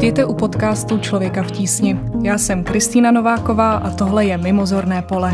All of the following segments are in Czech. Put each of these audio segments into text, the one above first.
Vítejte u podcastu Člověka v tísni. Já jsem Kristýna Nováková a tohle je Mimozorné pole.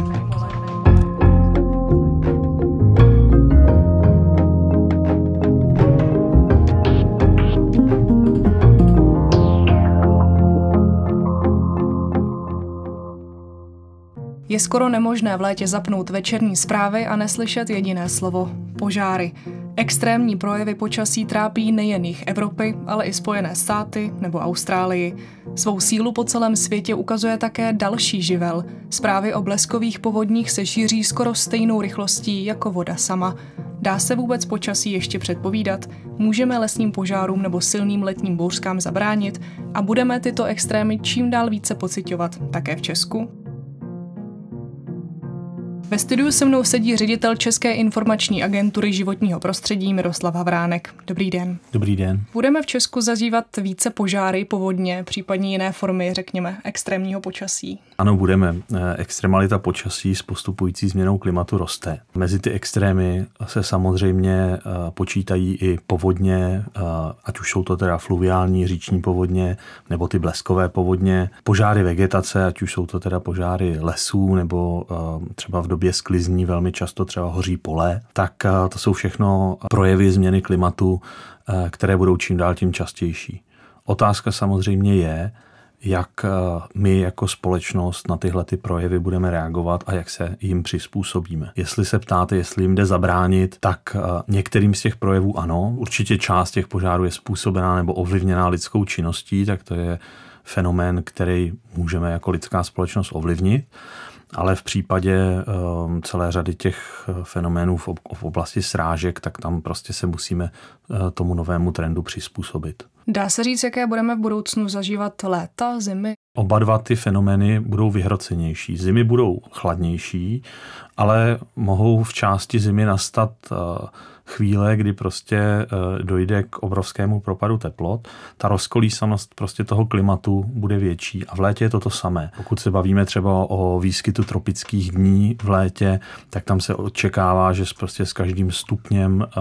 Je skoro nemožné v létě zapnout večerní zprávy a neslyšet jediné slovo – požáry. Extrémní projevy počasí trápí nejen jich Evropy, ale i Spojené státy nebo Austrálii. Svou sílu po celém světě ukazuje také další živel. Zprávy o bleskových povodních se šíří skoro stejnou rychlostí jako voda sama. Dá se vůbec počasí ještě předpovídat? Můžeme lesním požárům nebo silným letním bouřkám zabránit? A budeme tyto extrémy čím dál více pocitovat také v Česku? Ve studiu se mnou sedí ředitel České informační agentury životního prostředí Miroslav Havránek. Dobrý den. Dobrý den. Budeme v Česku zažívat více požáry, povodně, případně jiné formy, řekněme, extrémního počasí. Ano, budeme. Eh, extremalita počasí s postupující změnou klimatu roste. Mezi ty extrémy se samozřejmě eh, počítají i povodně, eh, ať už jsou to teda fluviální říční povodně, nebo ty bleskové povodně, požáry vegetace, ať už jsou to teda požáry lesů, nebo třeba v době sklizní velmi často třeba hoří pole, tak to jsou všechno projevy změny klimatu, které budou čím dál tím častější. Otázka samozřejmě je, jak eh, my jako společnost na tyhle ty projevy budeme reagovat a jak se jim přizpůsobíme. Jestli se ptáte, jestli jim jde zabránit, tak eh, některým z těch projevů ano. Určitě část těch požárů je způsobená nebo ovlivněná lidskou činností, tak to je fenomén, který můžeme jako lidská společnost ovlivnit. Ale v případě um, celé řady těch fenoménů v, oblasti srážek, tak tam prostě se musíme uh, tomu novému trendu přizpůsobit. Dá se říct, jaké budeme v budoucnu zažívat léta, zimy? Oba dva ty fenomény budou vyhrocenější. Zimy budou chladnější, ale mohou v části zimy nastat uh, chvíle, kdy prostě eh, dojde k obrovskému propadu teplot, ta rozkolísanost prostě toho klimatu bude větší a v létě je to to samé. Pokud se bavíme třeba o výskytu tropických dní v létě, tak tam se očekává, že prostě s každým stupněm eh,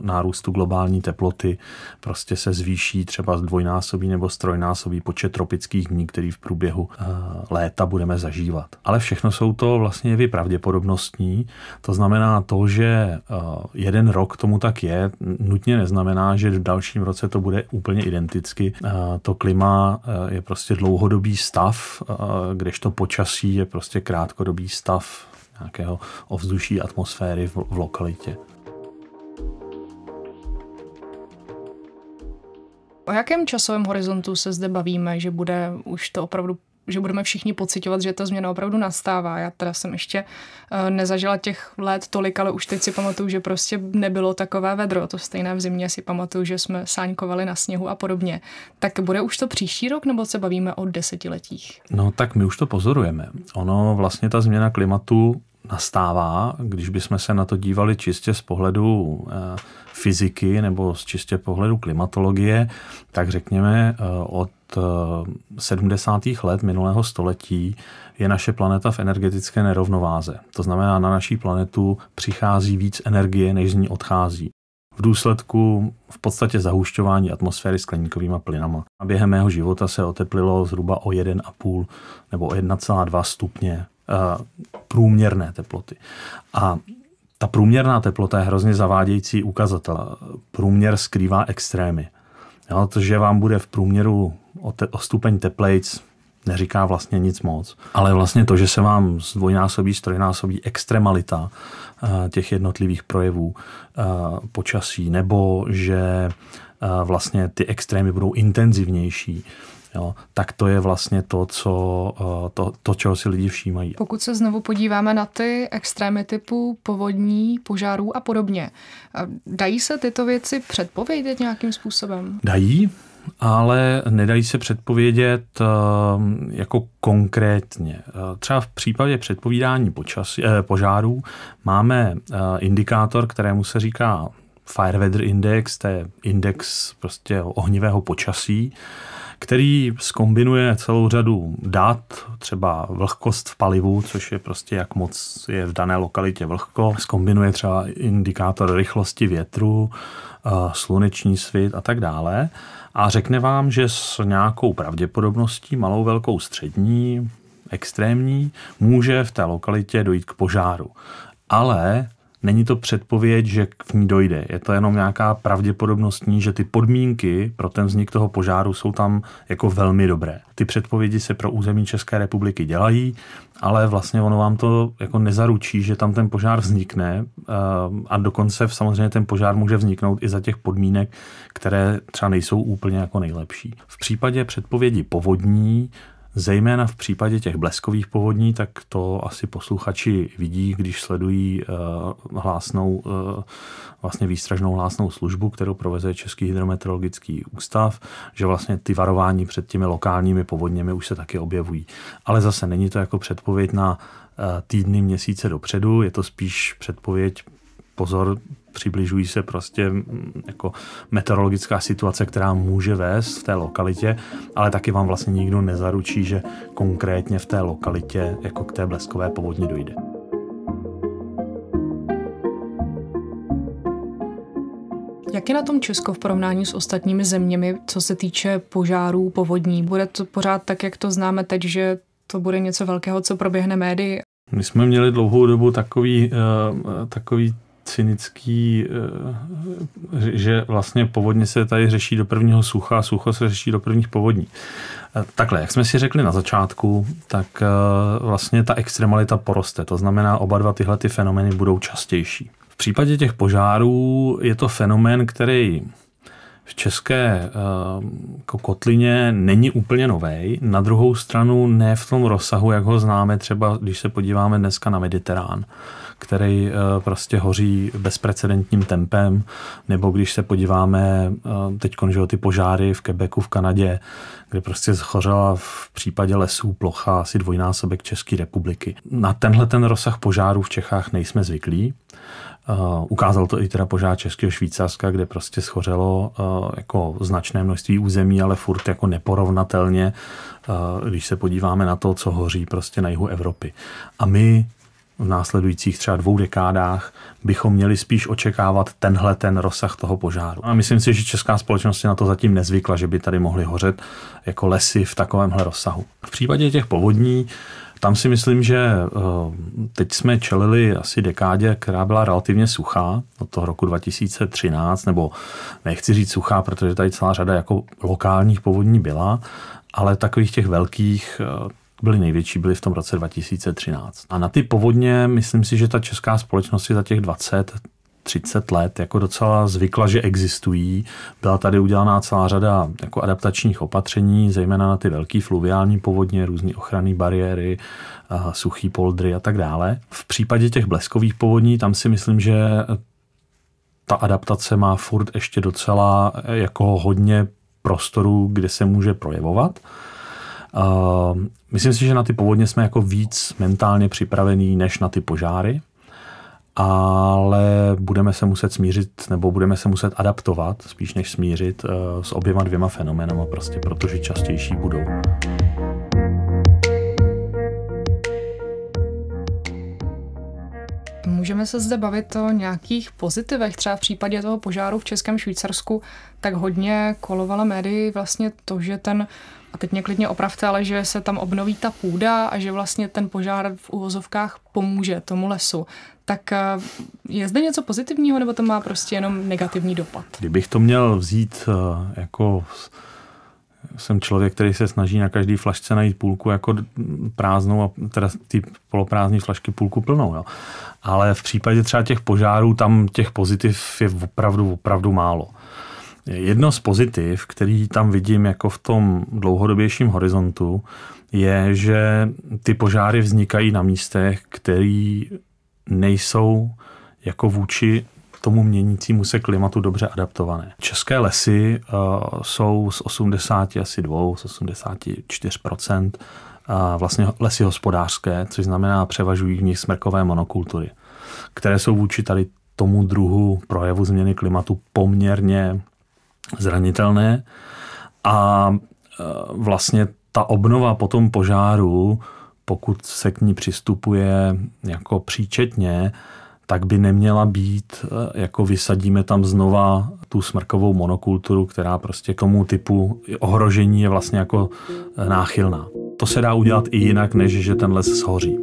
nárůstu globální teploty prostě se zvýší třeba dvojnásobí nebo strojnásobí počet tropických dní, který v průběhu eh, léta budeme zažívat. Ale všechno jsou to vlastně jevy pravděpodobnostní. To znamená to, že jeden rok tomu tak je, nutně neznamená, že v dalším roce to bude úplně identicky. To klima eh, je prostě dlouhodobý stav, eh, kdežto počasí je prostě krátkodobý stav nějakého ovzduší atmosféry v, v lokalitě. O jakém časovém horizontu se zde bavíme, že bude už to opravdu že budeme všichni pocitovat, že ta změna opravdu nastává. Já teda jsem ještě uh, nezažila těch let tolik, ale už teď si pamatuju, že prostě nebylo takové vedro. To stejné v zimě si pamatuju, že jsme sáňkovali na sněhu a podobně. Tak bude už to příští rok, nebo se bavíme o desetiletích? No tak my už to pozorujeme. Ono vlastně ta změna klimatu nastává, když bychom se na to dívali čistě z pohledu eh, fyziky nebo z čistě pohledu klimatologie, tak řekněme eh, od 70. Eh, let minulého století je naše planeta v energetické nerovnováze. To znamená, na naší planetu přichází víc energie, než z ní odchází. V důsledku v podstatě zahušťování atmosféry skleníkovými plynama. A během mého života se oteplilo zhruba o 1,5 nebo o 1,2 stupně průměrné teploty. A ta průměrná teplota je hrozně zavádějící ukazatel. Průměr skrývá extrémy. Jo, to, že vám bude v průměru o, te, o stupeň teplejc, neříká vlastně nic moc. Ale vlastně to, že se vám zdvojnásobí, strojnásobí extremalita uh, těch jednotlivých projevů uh, počasí, nebo že vlastně ty extrémy budou intenzivnější, Jo, tak to je vlastně to, co, eh, to, to, čeho si lidi všímají. Pokud se znovu podíváme na ty extrémy typu povodní, požárů a podobně, eh, dají se tyto věci předpovědět nějakým způsobem? Dají, ale nedají se předpovědět eh, jako konkrétně. Třeba v případě předpovídání počasí, požárů máme indikátor, kterému se říká Fire Weather Index, to je index prostě ohnivého počasí, který skombinuje celou řadu dat, třeba vlhkost v palivu, což je prostě jak moc je v dané lokalitě vlhko, skombinuje třeba indikátor rychlosti větru, sluneční svit a tak dále a řekne vám, že s nějakou pravděpodobností, malou, velkou, střední, extrémní, může v té lokalitě dojít k požáru. Ale není to předpověď, že k ní dojde. Je to jenom nějaká pravděpodobnostní, že ty podmínky pro ten vznik toho požáru jsou tam jako velmi dobré. Ty předpovědi se pro území České republiky dělají, ale vlastně ono vám to jako nezaručí, že tam ten požár vznikne eh, a dokonce samozřejmě ten požár může vzniknout i za těch podmínek, které třeba nejsou úplně jako nejlepší. V případě předpovědi povodní Zejména v případě těch bleskových povodní, tak to asi posluchači vidí, když sledují uh, hlásnou, uh, vlastně výstražnou hlásnou službu, kterou proveze Český hydrometeorologický ústav, že vlastně ty varování před těmi lokálními povodněmi už se taky objevují. Ale zase není to jako předpověď na uh, týdny, měsíce dopředu, je to spíš předpověď pozor, přibližují se prostě mm, jako meteorologická situace, která může vést v té lokalitě, ale taky vám vlastně nikdo nezaručí, že konkrétně v té lokalitě jako k té bleskové povodni dojde. Jak je na tom Česko v porovnání s ostatními zeměmi, co se týče požárů, povodní? Bude to pořád tak, jak to známe teď, že to bude něco velkého, co proběhne médii? My jsme měli dlouhou dobu takový, uh, takový cynický, eh, že vlastně povodně se tady řeší do prvního sucha a sucho se řeší do prvních povodní. Eh, takhle, jak jsme si řekli na začátku, tak eh, vlastně ta extremalita poroste. To znamená, oba dva tyhle ty fenomény budou častější. V případě těch požárů je to fenomén, který v české jako kotlině není úplně nový. Na druhou stranu ne v tom rozsahu, jak ho známe třeba, když se podíváme dneska na Mediterán který eh, prostě hoří bezprecedentním tempem, nebo když se podíváme eh, teď že ty požáry v Quebecu v Kanadě, kde prostě schořela v případě lesů plocha asi dvojnásobek České republiky. Na tenhle ten rozsah požárů v Čechách nejsme zvyklí. Uh, ukázal to i teda požár Českého Švýcarska, kde prostě schořelo uh, jako značné množství území, ale furt jako neporovnatelně, uh, když se podíváme na to, co hoří prostě na jihu Evropy. A my v následujících třeba dvou dekádách bychom měli spíš očekávat tenhle ten rozsah toho požáru. A myslím si, že česká společnost na to zatím nezvykla, že by tady mohly hořet jako lesy v takovémhle rozsahu. V případě těch povodní tam si myslím, že eh, teď jsme čelili asi dekádě, která byla relativně suchá, od toho roku 2013, nebo nechci říct suchá, protože tady celá řada jako lokálních povodní byla, ale takových těch velkých eh, byly největší, byly v tom roce 2013. A na ty povodně myslím si, že ta česká společnost si za těch 20 30 let jako docela zvykla, že existují. Byla tady udělaná celá řada jako adaptačních opatření, zejména na ty velké fluviální povodně, různé ochranné bariéry, suchý poldry a tak dále. V případě těch bleskových povodní, tam si myslím, že ta adaptace má furt ještě docela jako hodně prostoru, kde se může projevovat. Myslím si, že na ty povodně jsme jako víc mentálně připravení než na ty požáry, ale budeme se muset smířit nebo budeme se muset adaptovat, spíš než smířit uh, s oběma dvěma fenoménama, prostě protože častější budou. Můžeme se zde bavit o nějakých pozitivech. Třeba v případě toho požáru v Českém Švýcarsku tak hodně kolovala médii vlastně to, že ten a teď mě klidně opravte, ale že se tam obnoví ta půda a že vlastně ten požár v uvozovkách pomůže tomu lesu. Tak eh, je zde něco pozitivního, nebo to má prostě jenom negativní dopad? Kdybych to měl vzít eh, jako jsem člověk, který se snaží na každý flašce najít půlku jako prázdnou a teda ty poloprázdné flašky půlku plnou. Jo. Ale v případě třeba těch požárů tam těch pozitiv je opravdu, opravdu málo. Jedno z pozitiv, který tam vidím jako v tom dlouhodobějším horizontu, je, že ty požáry vznikají na místech, které nejsou jako vůči tomu měnícímu se klimatu dobře adaptované. České lesy uh, jsou z 80 asi 2, z 84 uh, vlastně lesy hospodářské, což znamená převažují v nich smrkové monokultury, které jsou vůči tady tomu druhu projevu změny klimatu poměrně zranitelné a vlastně ta obnova po tom požáru, pokud se k ní přistupuje jako příčetně, tak by neměla být, eh, jako vysadíme tam znova tu smrkovou monokulturu, která prostě tomu typu ohrožení je vlastně jako eh, náchylná. To se dá udělat i jinak, než že ten les shoří.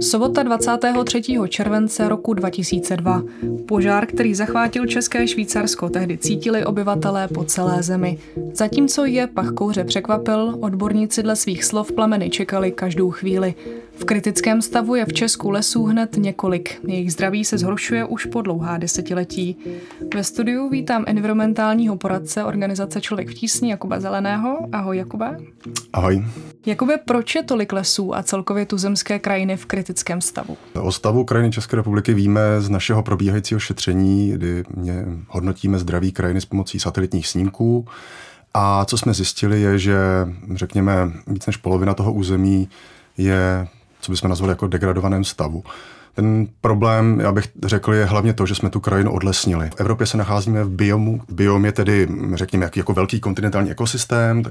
Sobota 23. července roku 2002. Požár, který zachvátil České Švýcarsko, tehdy cítili obyvatelé po celé zemi. Zatímco je pach kouře překvapil, odborníci dle svých slov plameny čekali každou chvíli. V kritickém stavu je v Česku lesů hned několik. Jejich zdraví se zhoršuje už po dlouhá desetiletí. Ve studiu vítám environmentálního poradce organizace Člověk v tísni Jakuba Zeleného. Ahoj Jakube. Ahoj. Jakube, proč je tolik lesů a celkově tuzemské krajiny v kritickém stavu? O stavu krajiny České republiky víme z našeho probíhajícího šetření, kdy mě hodnotíme zdraví krajiny s pomocí satelitních snímků. A co jsme zjistili, je, že řekněme víc než polovina toho území je co bychom nazvali jako degradovaném stavu. Ten problém, já bych řekl, je hlavně to, že jsme tu krajinu odlesnili. V Evropě se nacházíme v biomu. Biom je tedy, řekněme, jak, jako velký kontinentální ekosystém,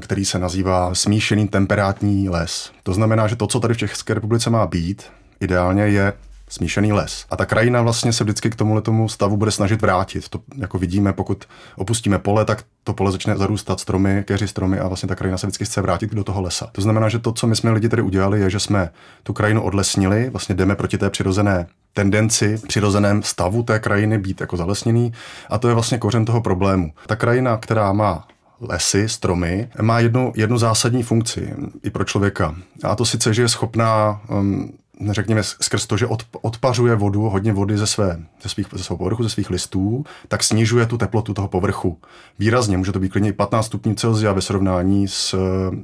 který se nazývá smíšený temperátní les. To znamená, že to, co tady v České republice má být, ideálně je smíšený les. A ta krajina vlastně se vždycky k tomuhle tomu stavu bude snažit vrátit. To jako vidíme, pokud opustíme pole, tak to pole začne zarůstat stromy, keři stromy a vlastně ta krajina se vždycky chce vrátit do toho lesa. To znamená, že to, co my jsme lidi tady udělali, je, že jsme tu krajinu odlesnili, vlastně jdeme proti té přirozené tendenci, přirozeném stavu té krajiny být jako zalesněný a to je vlastně kořen toho problému. Ta krajina, která má lesy, stromy, má jednu, jednu zásadní funkci i pro člověka. A to sice, že je schopná um, řekněme, skrz to, že od, odpařuje vodu, hodně vody ze, své, ze, svých, ze svého povrchu, ze svých listů, tak snižuje tu teplotu toho povrchu. Výrazně, může to být klidně 15 stupňů Celsia ve srovnání s eh,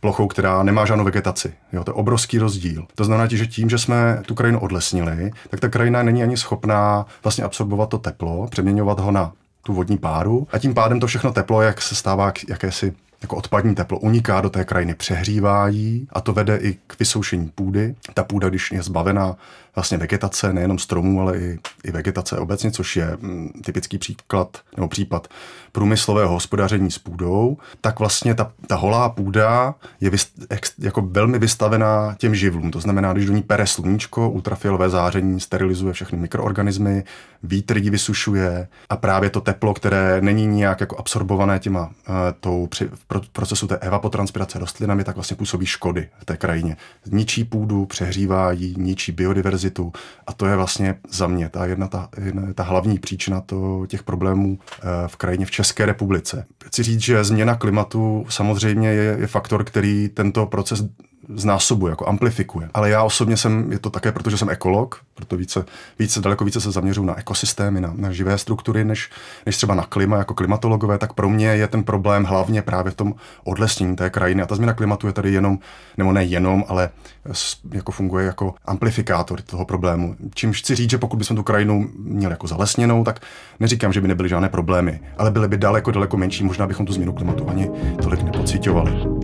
plochou, která nemá žádnou vegetaci. Jo, to je obrovský rozdíl. To znamená, že tím, že jsme tu krajinu odlesnili, tak ta krajina není ani schopná vlastně absorbovat to teplo, přeměňovat ho na tu vodní páru a tím pádem to všechno teplo, jak se stává jakési jako odpadní teplo uniká do té krajiny, přehřívá a to vede i k vysoušení půdy. Ta půda, když je zbavená vlastně vegetace, nejenom stromů, ale i, i vegetace obecně, což je mm, typický příklad nebo případ průmyslového hospodaření s půdou, tak vlastně ta, ta holá půda je vys, ex, jako velmi vystavená těm živlům. To znamená, když do ní pere sluníčko, ultrafialové záření sterilizuje všechny mikroorganismy, vítr ji vysušuje a právě to teplo, které není nijak jako absorbované těma uh, tou při, procesu té evapotranspirace rostlinami, tak vlastně působí škody v té krajině. Ničí půdu, přehřívá ji, ničí biodiverzitu a to je vlastně za mě ta jedna ta, jedna, ta hlavní příčina to, těch problémů uh, v krajině v České České republice. Chci říct, že změna klimatu samozřejmě je, je faktor, který tento proces znásobuje, jako amplifikuje. Ale já osobně jsem, je to také, protože jsem ekolog, proto více, více daleko více se zaměřuju na ekosystémy, na, na živé struktury, než, než třeba na klima, jako klimatologové, tak pro mě je ten problém hlavně právě v tom odlesnění té krajiny. A ta změna klimatu je tady jenom, nebo ne jenom, ale jako funguje jako amplifikátor toho problému. Čímž chci říct, že pokud bychom tu krajinu měli jako zalesněnou, tak neříkám, že by nebyly žádné problémy, ale byly by daleko, daleko menší, možná bychom tu změnu klimatu ani tolik nepocitovali.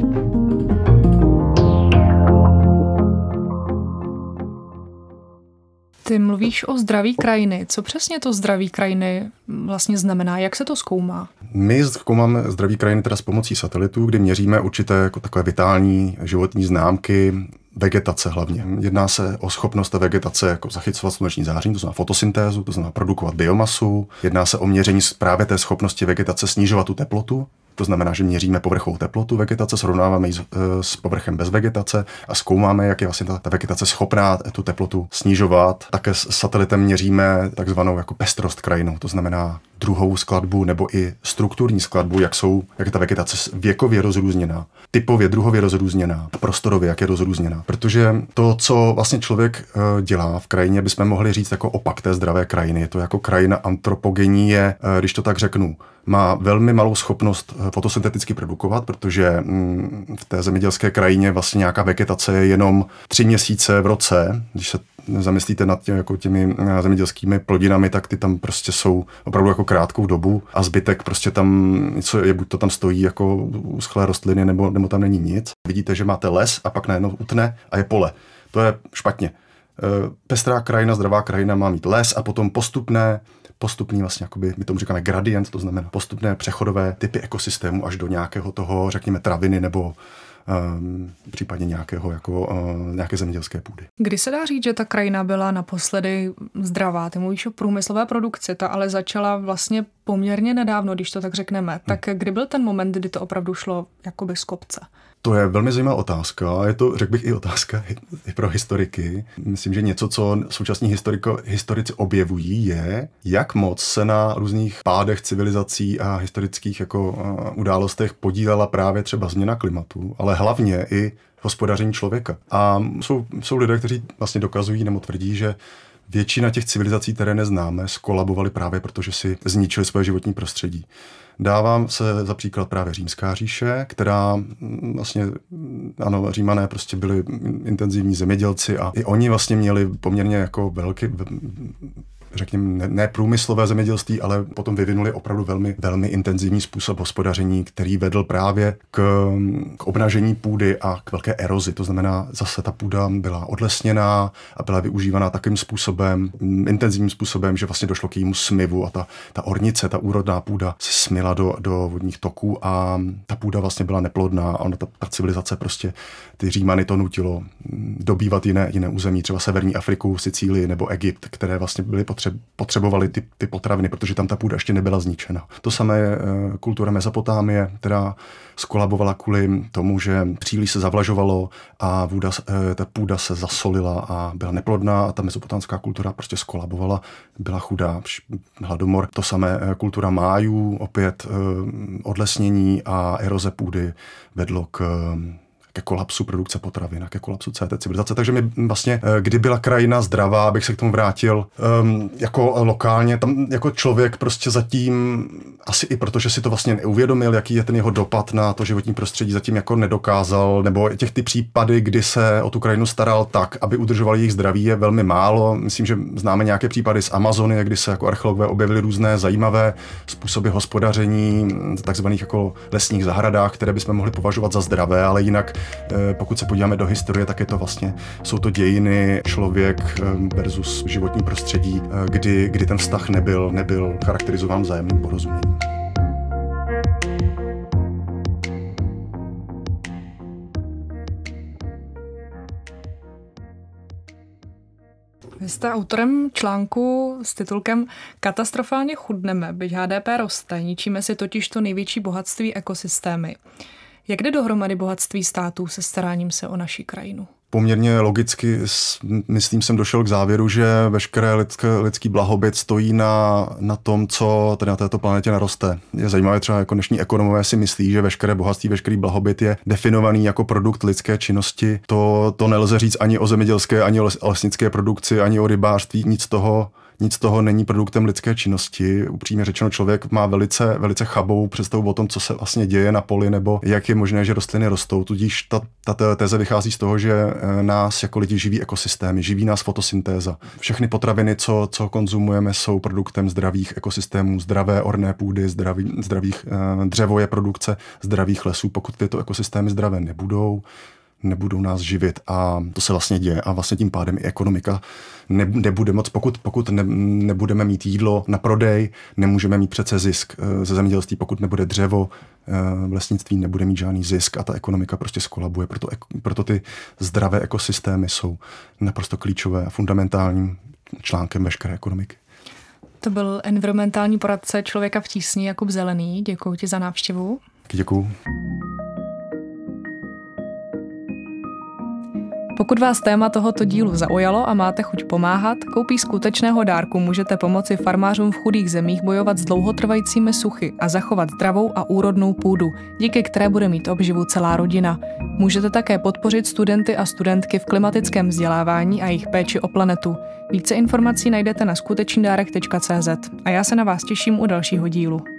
Ty mluvíš o zdraví krajiny. Co přesně to zdraví krajiny vlastně znamená? Jak se to zkoumá? My zkoumáme zdraví krajiny teda s pomocí satelitů, kdy měříme určité jako takové vitální životní známky vegetace hlavně. Jedná se o schopnost té vegetace jako zachycovat sluneční záření, to znamená fotosyntézu, to znamená produkovat biomasu. Jedná se o měření právě té schopnosti vegetace snižovat tu teplotu, to znamená, že měříme povrchovou teplotu vegetace, srovnáváme ji s, eh, s povrchem bez vegetace a zkoumáme, jak je vlastně ta, ta vegetace schopná tu teplotu snižovat. Také s satelitem měříme takzvanou jako pestrost krajinou, to znamená druhou skladbu nebo i strukturní skladbu, jak jsou, jak je ta vegetace věkově rozrůzněná, typově, druhově rozrůzněná, prostorově, jak je rozrůzněná. Protože to, co vlastně člověk eh, dělá v krajině, bychom mohli říct jako opak té zdravé krajiny. Je to jako krajina antropogenie, eh, když to tak řeknu, má velmi malou schopnost eh, fotosynteticky produkovat, protože mm, v té zemědělské krajině vlastně nějaká vegetace je jenom tři měsíce v roce. Když se zamyslíte nad těmi, jako těmi eh, zemědělskými plodinami, tak ty tam prostě jsou opravdu jako krátkou dobu a zbytek prostě tam něco je, buď to tam stojí jako uschlé rostliny, nebo, nebo tam není nic. Vidíte, že máte les a pak najednou utne a je pole. To je špatně. Eh, pestrá krajina, zdravá krajina má mít les a potom postupné postupný vlastně, jakoby, my tomu říkáme gradient, to znamená postupné přechodové typy ekosystému až do nějakého toho, řekněme, traviny nebo um, případně nějakého, jako, uh, nějaké zemědělské půdy. Kdy se dá říct, že ta krajina byla naposledy zdravá? Ty mluvíš o průmyslové produkci, ta ale začala vlastně poměrně nedávno, když to tak řekneme. Tak hmm. kdy byl ten moment, kdy to opravdu šlo jakoby z kopce? To je velmi zajímavá otázka. Je to, řekl bych, i otázka i pro historiky. Myslím, že něco, co současní historiko, historici objevují, je, jak moc se na různých pádech civilizací a historických jako událostech podílela právě třeba změna klimatu, ale hlavně i hospodaření člověka. A jsou, jsou lidé, kteří vlastně dokazují nebo tvrdí, že většina těch civilizací, které neznáme, skolabovaly právě proto, že si zničili svoje životní prostředí. Dávám se za příklad právě Římská říše, která mm, vlastně, ano, Římané prostě byli intenzivní zemědělci a i oni vlastně měli poměrně jako velký, řekněme, ne, průmyslové zemědělství, ale potom vyvinuli opravdu velmi, velmi intenzivní způsob hospodaření, který vedl právě k, k obnažení půdy a k velké erozi. To znamená, zase ta půda byla odlesněná a byla využívaná takým způsobem, intenzivním způsobem, že vlastně došlo k jejímu smyvu a ta, ta ornice, ta úrodná půda se smila do, do vodních toků a ta půda vlastně byla neplodná a ona, ta, ta civilizace prostě, ty Římany to nutilo dobývat jiné, jiné území, třeba Severní Afriku, Sicílii nebo Egypt, které vlastně byly potřebné potře- potřebovali ty, ty potraviny, protože tam ta půda ještě nebyla zničena. To samé je eh, kultura Mezopotámie, která skolabovala kvůli tomu, že příliš se zavlažovalo a vůda, eh, ta půda se zasolila a byla neplodná a ta mezopotámská kultura prostě skolabovala, byla chudá, hladomor. To samé eh, kultura májů, opět odlesnění a eroze půdy vedlo k ke kolapsu produkce potravin a ke kolapsu té civilizace. Takže mi vlastně, eh, kdy byla krajina zdravá, abych se k tomu vrátil, um, jako lokálně, tam jako člověk prostě zatím, asi i protože si to vlastně neuvědomil, jaký je ten jeho dopad na to životní prostředí, zatím jako nedokázal, nebo těch ty případy, kdy se o tu krajinu staral tak, aby udržoval jejich zdraví, je velmi málo. Myslím, že známe nějaké případy z Amazony, kdy se jako archeologové objevili různé zajímavé způsoby hospodaření, takzvaných jako lesních zahradách, které bychom mohli považovat za zdravé, ale jinak Eh, pokud se podíváme do historie, tak je to vlastně, jsou to dějiny člověk eh, versus životní prostředí, eh, kdy, kdy ten vztah nebyl, nebyl charakterizován vzájemným porozuměním. Vy jste autorem článku s titulkem Katastrofálně chudneme, byť HDP roste, ničíme si totiž to největší bohatství ekosystémy. Jak jde dohromady bohatství států se staráním se o naši krajinu? Poměrně logicky, myslím, jsem došel k závěru, že veškeré lidské, lidský blahobyt stojí na, na tom, co tady na této planetě naroste. Je zajímavé, třeba jako dnešní ekonomové si myslí, že veškeré bohatství, veškerý blahobyt je definovaný jako produkt lidské činnosti. To, to nelze říct ani o zemědělské, ani o lesnické produkci, ani o rybářství. Nic toho nic z toho není produktem lidské činnosti. Upřímně řečeno, člověk má velice, velice chabou představu o tom, co se vlastně děje na poli, nebo jak je možné, že rostliny rostou. Tudíž ta, ta teze vychází z toho, že eh, nás jako lidi živí ekosystémy, živí nás fotosyntéza. Všechny potraviny, co, co konzumujeme, jsou produktem zdravých ekosystémů, zdravé orné půdy, zdravý, zdravých eh, dřevo je produkce zdravých lesů. Pokud tyto ekosystémy zdravé nebudou, nebudou nás živit a to se vlastně děje a vlastně tím pádem i ekonomika ne, nebude moc, pokud, pokud ne, nebudeme mít jídlo na prodej, nemůžeme mít přece zisk eh, ze zemědělství, pokud nebude dřevo, eh, v lesnictví nebude mít žádný zisk a ta ekonomika prostě skolabuje. Proto, proto ty zdravé ekosystémy jsou naprosto klíčové a fundamentálním článkem veškeré ekonomiky. To byl environmentální poradce člověka v tísni Jakub Zelený. Děkuji ti za návštěvu. Děkuji. Pokud vás téma tohoto dílu zaujalo a máte chuť pomáhat, koupí skutečného dárku můžete pomoci farmářům v chudých zemích bojovat s dlouhotrvajícími suchy a zachovat zdravou a úrodnou půdu, díky které bude mít obživu celá rodina. Můžete také podpořit studenty a studentky v klimatickém vzdělávání a jejich péči o planetu. Více informací najdete na skutečnýdárek.cz a já se na vás těším u dalšího dílu.